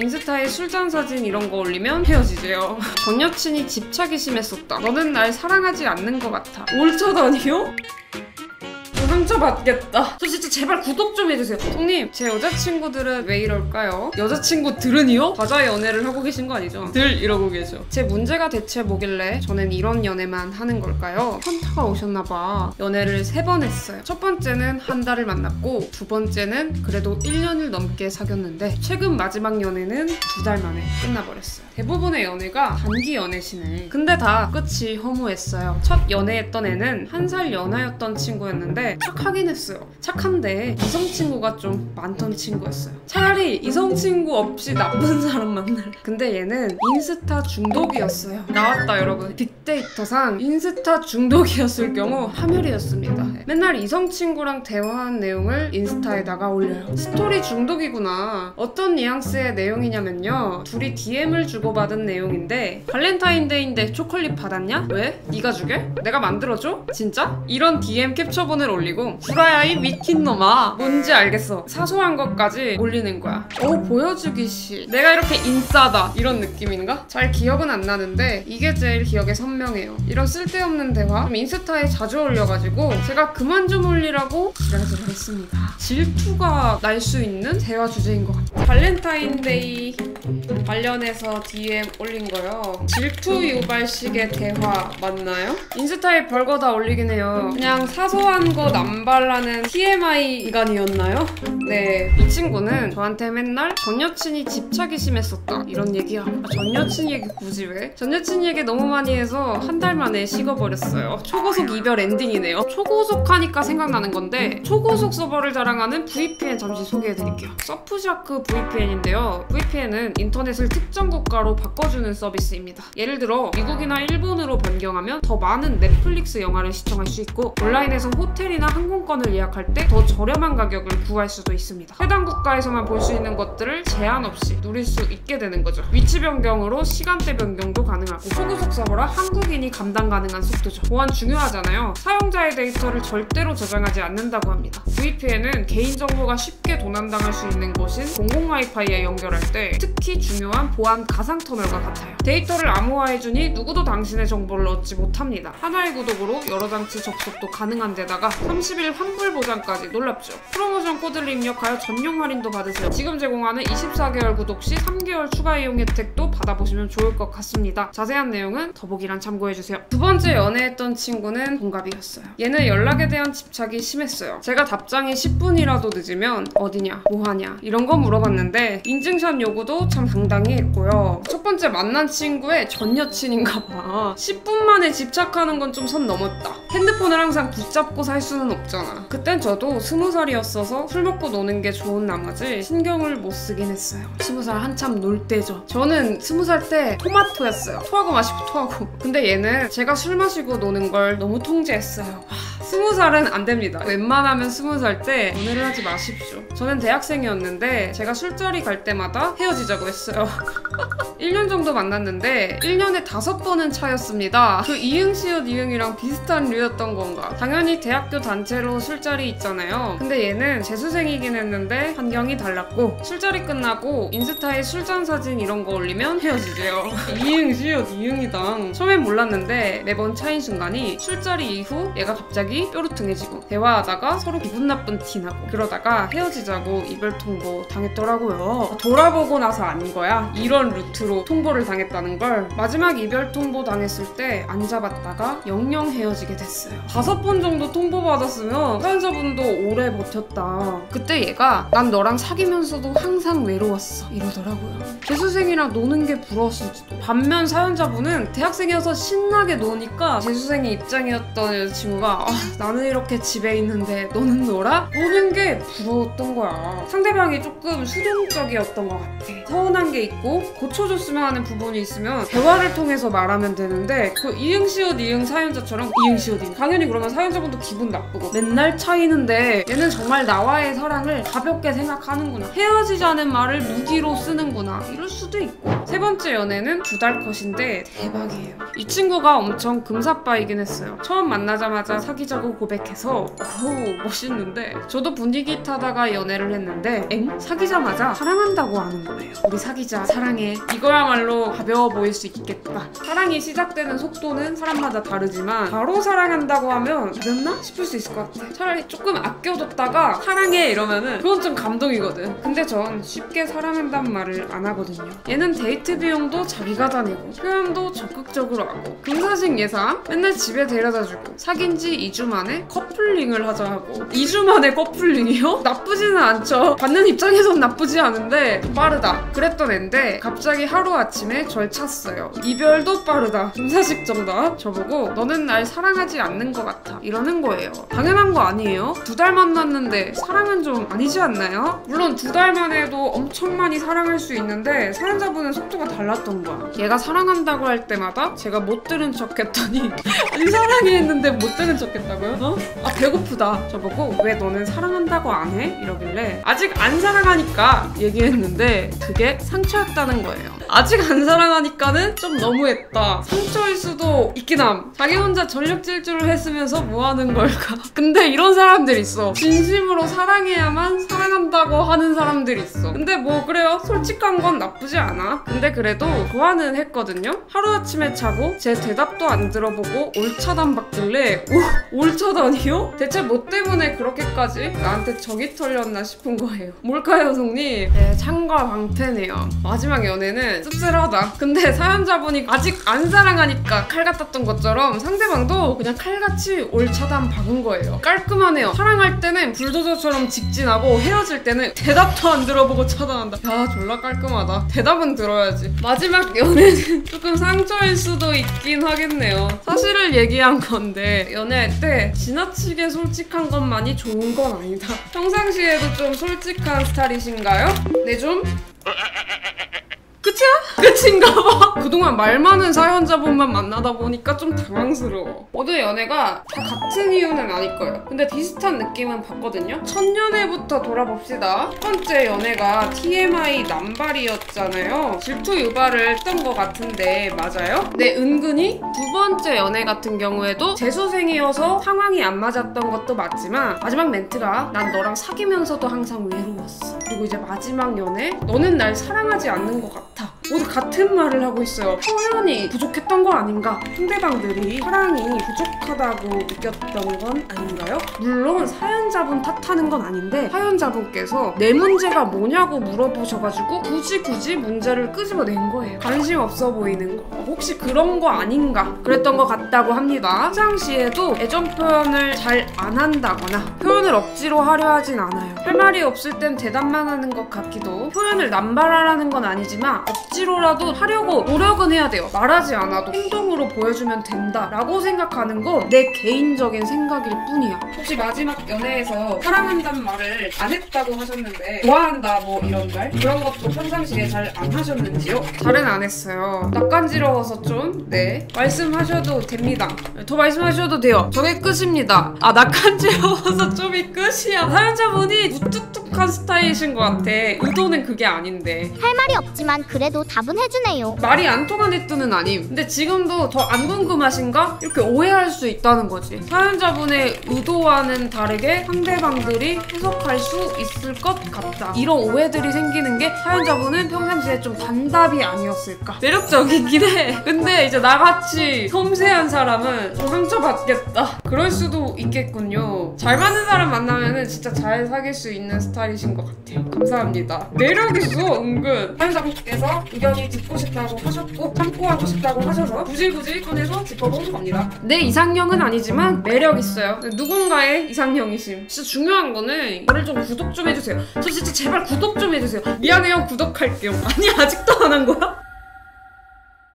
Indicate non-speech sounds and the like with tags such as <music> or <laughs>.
인스타에 술잔 사진 이런 거 올리면 헤어지재요. <laughs> 전 여친이 집착이 심했었다. 너는 날 사랑하지 않는 것 같아. 올쳐다니요? 저 상처받겠다. 저 진짜 제발 구독 좀 해주세요. 형님, 제 여자친구들은 왜 이럴까요? 여자친구들은요? 과자 연애를 하고 계신 거 아니죠? 들 이러고 계셔. 제 문제가 대체 뭐길래 저는 이런 연애만 하는 걸까요? 현타가 오셨나봐. 연애를 세 번 했어요. 첫 번째는 한 달을 만났고, 두 번째는 그래도 1년을 넘게 사귀었는데, 최근 마지막 연애는 두 달 만에 끝나버렸어요. 대부분의 연애가 단기 연애시네. 근데 다 끝이 허무했어요. 첫 연애했던 애는 한 살 연하였던 친구였는데 착하긴 했어요. 착한데 이성 친구가 좀 많던 친구였어요. 차라리 이성 친구 없이 나쁜 <laughs> 사람 만날. 근데 얘는 인스타 중독이었어요. 나왔다 여러분. 빅데이터상 인스타 중독이었을 경우 파멸이었습니다. 맨날 이성 친구랑 대화한 내용을 인스타에다가 올려요. 스토리 중독이구나. 어떤 뉘앙스의 내용이냐면요. 둘이 DM을 주고받은 내용인데 발렌타인데이인데 초콜릿 받았냐? 왜? 네가 주게? 내가 만들어줘? 진짜? 이런 DM 캡처본을 올리고 구라야 이 미친놈아. 뭔지 알겠어. 사소한 것까지 올리는 거야. 어 보여주기식. 내가 이렇게 인싸다. 이런 느낌인가? 잘 기억은 안 나는데 이게 제일 기억에 선명해요. 이런 쓸데없는 대화? 좀 인스타에 자주 올려가지고 제가 그만 좀 올리라고 지랄질을 했습니다. 질투가 날 수 있는 대화 주제인 것 같아요. 발렌타인데이 관련해서 DM 올린 거요. 질투 유발식의 대화 맞나요? 인스타에 별거 다 올리긴 해요. 그냥 사소한 거 남발하는 TMI 인간이었나요? 네, 이 친구는 저한테 맨날 전 여친이 집착이 심했었다 이런 얘기야. 아, 전 여친 얘기 굳이 왜? 전 여친 얘기 너무 많이 해서 한 달 만에 식어버렸어요. 초고속 이별 엔딩이네요. 초고속 하니까 생각나는 건데 초고속 서버를 자랑하는 VPN 잠시 소개해드릴게요. 서프샤크 VPN인데요. VPN은 인터넷을 특정 국가로 바꿔주는 서비스입니다. 예를 들어 미국이나 일본으로 변경하면 더 많은 넷플릭스 영화를 시청할 수 있고 온라인에서 호텔이나 항공권을 예약할 때 더 저렴한 가격을 구할 수도 있습니다. 해당 국가에서만 볼 수 있는 것들을 제한 없이 누릴 수 있게 되는 거죠. 위치 변경으로 시간대 변경도 가능하고 초고속 서버라 한국인이 감당 가능한 속도죠. 보안 중요하잖아요. 사용자의 데이터를 절대로 저장하지 않는다고 합니다. VPN은 개인정보가 쉽게 도난당할 수 있는 곳인 공공 와이파이에 연결할 때 특히 중요한 보안 가상 터널과 같아요. 데이터를 암호화해주니 누구도 당신의 정보를 얻지 못합니다. 하나의 구독으로 여러 장치 접속도 가능한 데다가 30일 환불 보장까지 놀랍죠. 프로모션 코드를 입력하여 전용 할인도 받으세요. 지금 제공하는 24개월 구독 시 3개월 추가 이용 혜택도 받아보시면 좋을 것 같습니다. 자세한 내용은 더보기란 참고해주세요. 두 번째 연애했던 친구는 동갑이었어요. 얘는 연락에 대한 집착이 심했어요. 제가 답장이 10분이라도 늦으면 어디냐, 뭐하냐 이런 거 물어봤는데 인증샷 요구도 참 당당히 했고요. 첫 번째 만난 친구의 전 여친인가 봐. 10분 만에 집착하는 건 좀 선 넘었다. 핸드폰을 항상 붙잡고 살 수는 없 잖아. 그땐 저도 스무 살이었어서 술 먹고 노는 게 좋은 나머지 신경을 못 쓰긴 했어요. 스무 살 한참 놀 때죠. 저는 스무 살 때 토마토였어요. 토하고 마시고 토하고. 근데 얘는 제가 술 마시고 노는 걸 너무 통제했어요. 하, 스무 살은 안 됩니다. 웬만하면 스무 살 때 연애를 하지 마십시오. 저는 대학생이었는데 제가 술자리 갈 때마다 헤어지자고 했어요. <laughs> 1년 정도 만났는데 1년에 다섯 번은 차였습니다. 그 이응시옷 이응이랑 비슷한 류였던 건가? 당연히 대학교 단체로 술자리 있잖아요. 근데 얘는 재수생이긴 했는데 환경이 달랐고 술자리 끝나고 인스타에 술잔 사진 이런 거 올리면 헤어지재요. <laughs> 이응시옷 이응이당. 처음엔 몰랐는데 매번 차인 순간이 술자리 이후 얘가 갑자기 뾰루퉁해지고 대화하다가 서로 기분 나쁜 티 나고 그러다가 헤어지자고 이별 통보 당했더라고요. 돌아보고 나서 안 거야? 이런 루트 로 통보를 당했다는 걸 마지막 이별 통보 당했을 때 안 잡았다가 영영 헤어지게 됐어요. 다섯 번 정도 통보 받았으면 사연자분도 오래 버텼다. 그때 얘가 난 너랑 사귀면서도 항상 외로웠어 이러더라고요. 재수생이랑 노는 게 부러웠을지도. 반면 사연자분은 대학생이어서 신나게 노니까 재수생의 입장이었던 여자친구가 아, 나는 이렇게 집에 있는데 너는 놀아? 노는 게 부러웠던 거야. 상대방이 조금 수동적이었던 것 같아. 서운한 게 있고 고쳐줬 으면 알려줬으면 하는 부분이 있으면 대화를 통해서 말하면 되는데 그 이응시옷 이응 사연자처럼 이응시옷 이응 당연히 그러면 사연자분도 기분 나쁘고 맨날 차이는데 얘는 정말 나와의 사랑을 가볍게 생각하는구나. 헤어지자는 말을 무기로 쓰는구나. 이럴 수도 있고 세 번째 연애는 두 달 컷인데 대박이에요. 이 친구가 엄청 금사빠이긴 했어요. 처음 만나자마자 사귀자고 고백해서 오 멋있는데 저도 분위기 타다가 연애를 했는데 엥? 사귀자마자 사랑한다고 하는 거예요. 우리 사귀자 사랑해. 이거야말로 가벼워 보일 수 있겠다. 사랑이 시작되는 속도는 사람마다 다르지만 바로 사랑한다고 하면 가볍나? 싶을 수 있을 것 같아. 차라리 조금 아껴뒀다가 사랑해 이러면은 그건 좀 감동이거든. 근데 전 쉽게 사랑한다는 말을 안 하거든요. 얘는 데이트 비용도 자기가 다 내고 표현도 적극적으로 하고 금사식 예상? 맨날 집에 데려다주고 사귄 지 2주 만에 커플링을 하자 하고. 2주 만에 커플링이요? <laughs> 나쁘지는 않죠. 받는 입장에선 나쁘지 않은데 빠르다. 그랬던 앤데 갑자기 하루아침에 절 찼어요. 이별도 빠르다. 금사식 정답 저보고 너는 날 사랑하지 않는 것 같아. 이러는 거예요. 당연한 거 아니에요? 두 달 만났는데 사랑은 좀 아니지 않나요? 물론 두 달만 해도 엄청 많이 사랑할 수 있는데 사연자분은 속 도가 달랐던 거야. 얘가 사랑한다고 할 때마다 제가 못 들은 척 했더니 <laughs> 아니 사랑해 했는데 못 들은 척 했다고요? 어? 아 배고프다. 저보고 왜 너는 사랑한다고 안 해? 이러길래 아직 안 사랑하니까 얘기했는데 그게 상처였다는 거예요. 아직 안 사랑하니까는 좀 너무했다. 상처일 수도 있긴 함. 자기 혼자 전력 질주를 했으면서 뭐 하는 걸까? <laughs> 근데 이런 사람들 있어. 진심으로 사랑해야만 사랑한다고 하는 사람들 있어. 근데 뭐 그래요? 솔직한 건 나쁘지 않아 근데 그래도 좋아는 했거든요. 하루아침에 자고 제 대답도 안 들어보고 올차단 받길래 오 올차단이요? 대체 뭐 때문에 그렇게까지 나한테 적이 털렸나 싶은 거예요. 뭘까요 송님? 네 창과 방패네요. 마지막 연애는 씁쓸하다. 근데 사연자분이 아직 안 사랑하니까 칼 같았던 것처럼 상대방도 그냥 칼같이 올차단 박은 거예요. 깔끔하네요. 사랑할 때는 불도저처럼 직진하고 헤어질 때는 대답도 안 들어보고 차단한다. 야 졸라 깔끔하다. 대답은 들어야 지 마지막 연애는 <laughs> 조금 상처일 수도 있긴 하겠네요 사실을 얘기한 건데 연애할 때 지나치게 솔직한 것만이 좋은 건 아니다 평상시에도 좀 솔직한 스타일이신가요? 네 좀? <laughs> 끝이야? 끝인가 봐. 그동안 말 많은 사연자분만 만나다 보니까 좀 당황스러워. 모두 연애가 다 같은 이유는 아닐 거예요. 근데 비슷한 느낌은 받거든요. 첫 연애부터 돌아봅시다. 첫 번째 연애가 TMI 남발이었잖아요. 질투 유발을 했던 것 같은데 맞아요? 네, 은근히 두 번째 연애 같은 경우에도 재수생이어서 상황이 안 맞았던 것도 맞지만 마지막 멘트가 난 너랑 사귀면서도 항상 외로웠어. 그리고 이제 마지막 연애 너는 날 사랑하지 않는 것 같아. 모두 같은 말을 하고 있어요. 표현이 부족했던 거 아닌가? 상대방들이 사랑이 부족하다고 느꼈던 건 아닌가요? 물론 사연자분 탓하는 건 아닌데 사연자분께서 내 문제가 뭐냐고 물어보셔가지고 굳이 굳이 문제를 끄집어낸 거예요. 관심 없어 보이는 거. 혹시 그런 거 아닌가? 그랬던 것 같다고 합니다. 평상시에도 애정 표현을 잘 안 한다거나 표현을 억지로 하려 하진 않아요. 할 말이 없을 땐 대답만 하는 것 같기도 표현을 남발하라는 건 아니지만 억지 로라도 하려고 노력은 해야 돼요. 말하지 않아도 행동으로 보여주면 된다 라고 생각하는 건 내 개인적인 생각일 뿐이야. 혹시 마지막 연애에서 사랑한다는 말을 안 했다고 하셨는데 좋아한다 뭐 이런 말? 그런 것도 평상시에 잘 안 하셨는지요? 잘은 안 했어요. 낯간지러워서 좀 네. 말씀하셔도 됩니다. 더 말씀하셔도 돼요. 저게 끝입니다. 아 낯간지러워서 좀이 끝이야. 사연자분이 무뚝뚝한 스타일이신 것 같아. 의도는 그게 아닌데. 할 말이 없지만 그래도 답은 해주네요. 말이 안 통하는 뜻은 아님. 근데 지금도 더안 궁금하신가? 이렇게 오해할 수 있다는 거지. 사연자분의 의도와는 다르게 상대방들이 해석할 수 있을 것 같다. 이런 오해들이 생기는 게 사연자분은 평상시에 좀 단답이 아니었을까. 매력적이긴 해. 근데 이제 나같이 섬세한 사람은 좀 상처받겠다. 그럴 수도 있겠군요. 잘 맞는 사람 만나면은 진짜 잘 사귈 수 있는 스타일이신 것 같아요. 감사합니다. 매력 있어, 은근. 사연자분께서 의견이 듣고 싶다고 하셨고 참고하고 싶다고 하셔서 굳이 꺼내서 짚어본 겁니다. 내 이상형은 아니지만 매력 있어요. 누군가의 이상형이심. 진짜 중요한 거는 저를 좀 구독 좀 해주세요. 저 진짜 제발 구독 좀 해주세요. 미안해요 구독할게요. 아니 아직도 안 한 거야?